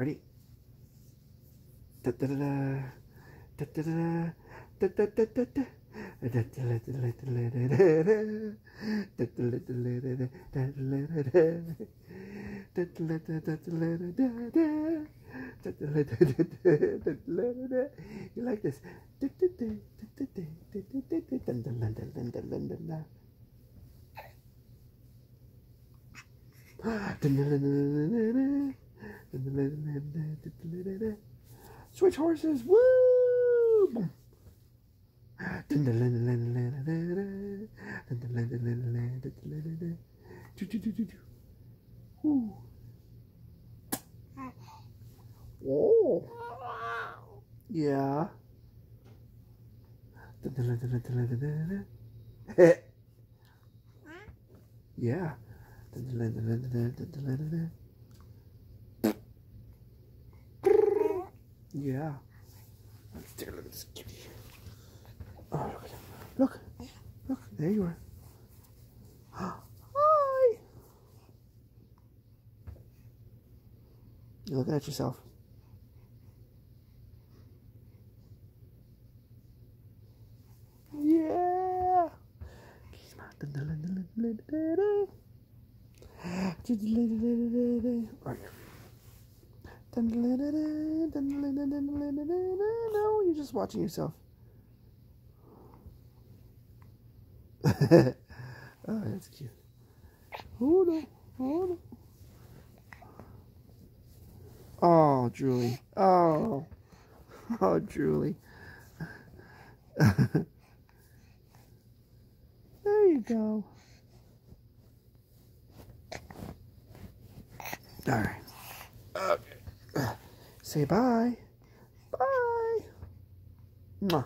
Ready? Da da da da. Da da da da. Da da da da da. You like this? Switch horses, woo! Boom. Oh. Yeah. yeah. Yeah. Let's take a look at this kitty. Oh, look at him. Look. Look. There you are. Hi. You're looking at yourself. Yeah. Right. No, you're just watching yourself. oh, that's cute. Oh no, oh no. Oh, Julie. Oh, oh, Julie. there you go. All right. Say bye. Bye. Mwah.